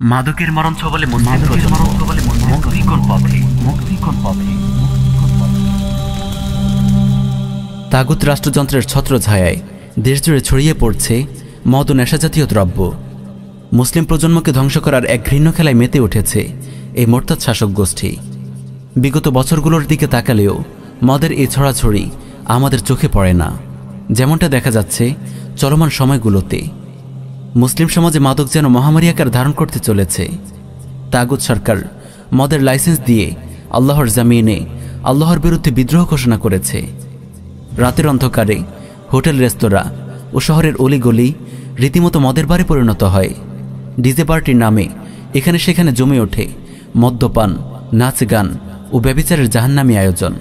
মাদকের মরণ ছবলে মুক্তি কোন পথে মুক্তি কোন পথে তাগুত রাষ্ট্রযন্ত্রের ছত্রছায়ায় দেশজুড়ে ছড়িয়ে পড়ছে মদ ও নেশাজাতীয় দ্রব্য। মুসলিম প্রজন্মকে ধ্বংস করার এক ঘৃণ্য খেলায় মেতে উঠেছে এই মোরতাদ শাসক গোষ্ঠী। বিগত বছরগুলোর দিকে তাকালেও মদের এই ছড়াছড়ি আমাদের চোখে পড়ে না। যেমনটা দেখা যাচ্ছে চলমান সময়গুলোতে। মুসলিম সমাজে মাদক যেন মহামারী আকার ধারণ করতে চলেছে। তাগুত সরকার মদের লাইসেন্স দিয়ে আল্লাহর জামিনে আল্লাহর বিরুদ্ধে বিদ্রোহ ঘোষণা করেছে। রাতের অন্ধকারে হোটেল, রেস্তোরাঁ ও শহরের অলিগলি রীতিমতো মদের বারে পরিণত হয়। ডিজে পার্টির নামে এখানে সেখানে জমে ওঠে মদ্যপান, নাচ গান ও ব্যবিচারের জাহান্নামী আয়োজন।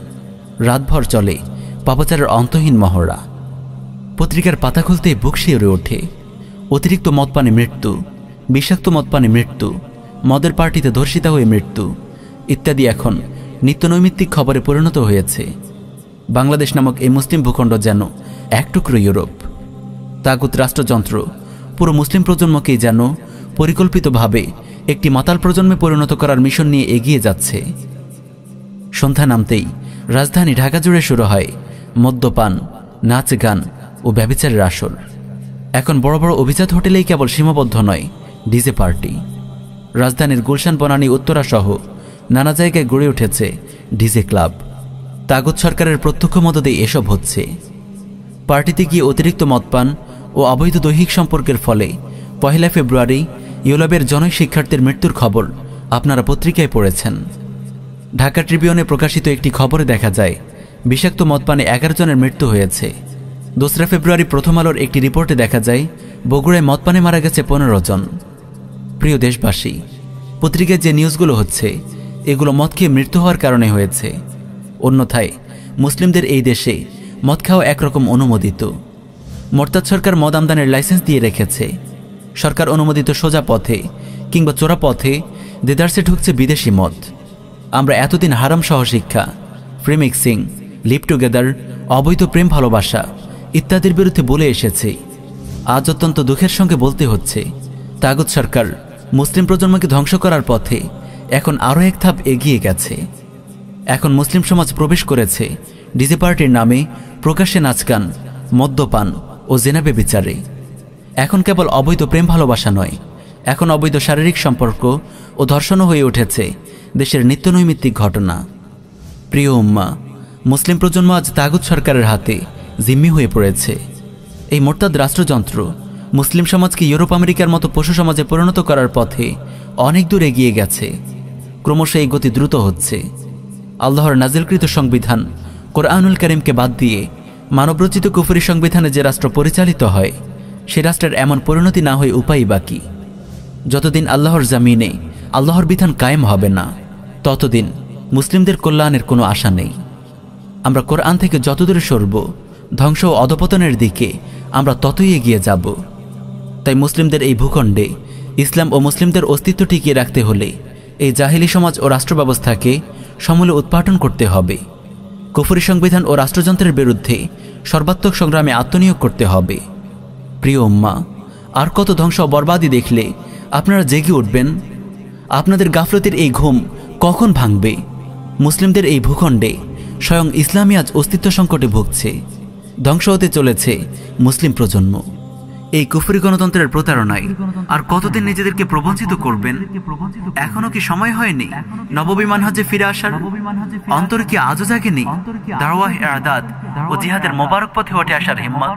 রাতভর চলে পাপাচারের অন্তহীন মহড়া। পত্রিকার পাতা খুলতেই বুক শিওরে ওঠে। অতিরিক্ত মদপানে মৃত্যু, বিষাক্ত মদপানে মৃত্যু, মদের পার্টিতে ধর্ষিতা হয়ে মৃত্যু, ইত্যাদি এখন নিত্যনৈমিত্তিক খবরে পরিণত হয়েছে। বাংলাদেশ নামক এই মুসলিম ভূখণ্ড যেন এক টুকরো ইউরোপ। তাগুত রাষ্ট্রযন্ত্র পুরো মুসলিম প্রজন্মকেই যেন পরিকল্পিতভাবে একটি মাতাল প্রজন্মে পরিণত করার মিশন নিয়ে এগিয়ে যাচ্ছে। সন্ধ্যা নামতেই রাজধানী ঢাকা জুড়ে শুরু হয় মদ্যপান, নাচ গান ও ব্যবিচারের আসর। এখন বড় বড় অভিজাত হোটেলেই কেবল সীমাবদ্ধ নয়, ডিজে পার্টি। রাজধানীর গুলশান, বনানী উত্তরা সহ নানা জায়গায় গড়ে উঠেছে ডিজে ক্লাব। তাগত সরকারের প্রত্যক্ষ মদতেই এসব হচ্ছে। পার্টিতে গিয়ে অতিরিক্ত মদপান ও অবৈধ দৈহিক সম্পর্কের ফলে পহেলা ফেব্রুয়ারি ইউলাবের জনৈক শিক্ষার্থীর মৃত্যুর খবর আপনারা পত্রিকায় পড়েছেন। ঢাকা ট্রিবিউনে প্রকাশিত একটি খবরে দেখা যায়, বিষাক্ত মদপানে এগারো জনের মৃত্যু হয়েছে। দোসরা ফেব্রুয়ারি প্রথম আলোর একটি রিপোর্টে দেখা যায়, বগুড়ায় মদপানে মারা গেছে পনেরো জন। প্রিয় দেশবাসী, পত্রিকায় যে নিউজগুলো হচ্ছে, এগুলো মদ খেয়ে মৃত্যু হওয়ার কারণে হয়েছে। অন্যথায়, মুসলিমদের এই দেশে মদ খাওয়া একরকম অনুমোদিত। মোরতাদ সরকার মদ আমদানের লাইসেন্স দিয়ে রেখেছে। সরকার অনুমোদিত সোজা পথে কিংবা চোরা পথে দেদার্সে ঢুকছে বিদেশি মদ। আমরা এতদিন হারাম সহশিক্ষা ফ্রি মিক্সিং লিভ টুগেদার, অবৈধ প্রেম ভালোবাসা ইত্যাদির বিরুদ্ধে বলে এসেছি। আজ অত্যন্ত দুঃখের সঙ্গে বলতে হচ্ছে, তাগত সরকার মুসলিম প্রজন্মকে ধ্বংস করার পথে এখন আরও এক ধাপ এগিয়ে গেছে। এখন মুসলিম সমাজ প্রবেশ করেছে ডিজে পার্টির নামে প্রকাশ্যে নাচগান মদ্যপান ও জেনাবে বিচারে। এখন কেবল অবৈধ প্রেম ভালোবাসা নয়, এখন অবৈধ শারীরিক সম্পর্ক ও ধর্ষণও হয়ে উঠেছে দেশের নিত্যনৈমিত্তিক ঘটনা। প্রিয় উম্মা, মুসলিম প্রজন্ম আজ তাগুত সরকারের হাতে জিম্মি হয়ে পড়েছে। এই মোরতাদ রাষ্ট্রযন্ত্র মুসলিম সমাজকে ইউরোপ আমেরিকার মতো পশু সমাজে পরিণত করার পথে অনেক দূর এগিয়ে গেছে। ক্রমশ এই গতি দ্রুত হচ্ছে। আল্লাহর নাজিলকৃত সংবিধান কোরআনুল করিমকে বাদ দিয়ে মানবরচিত কুফরি সংবিধানে যে রাষ্ট্র পরিচালিত হয়, সে রাষ্ট্রের এমন পরিণতি না হয়ে উপায় বাকি। যতদিন আল্লাহর জামিনে আল্লাহর বিধান কায়েম হবে না, ততদিন মুসলিমদের কল্যাণের কোনো আশা নেই। আমরা কোরআন থেকে যতদূরে সরব ধ্বংস ও অধপতনের দিকে আমরা ততই এগিয়ে যাব। তাই মুসলিমদের এই ভূখণ্ডে ইসলাম ও মুসলিমদের অস্তিত্ব টিকিয়ে রাখতে হলে এই জাহিলি সমাজ ও রাষ্ট্র ব্যবস্থাকে সমূলে উৎপাটন করতে হবে। কুফুরি সংবিধান ও রাষ্ট্রযন্ত্রের বিরুদ্ধে সর্বাত্মক সংগ্রামে আত্মনিয়োগ করতে হবে। প্রিয় উম্মা, আর কত ধ্বংস বরবাদি দেখলে আপনারা জেগে উঠবেন? আপনাদের গাফলতির এই ঘুম কখন ভাঙবে? মুসলিমদের এই ভূখণ্ডে স্বয়ং ইসলামী আজ অস্তিত্ব সংকটে ভুগছে। ধ্বংস হতে চলেছে মুসলিম প্রজন্ম। এই কুফরি গণতন্ত্রের প্রতারণায় আর কতদিন নিজেদেরকে প্রবঞ্চিত করবেন, এখনও কি সময় হয়নি? নববিমান হজে ফিরে আসার অন্তর কি আজও জাগেনি? দারওয়াহ এরাদাত ও জিহাদের মোবারক পথে ওঠে আসার হিম্মত।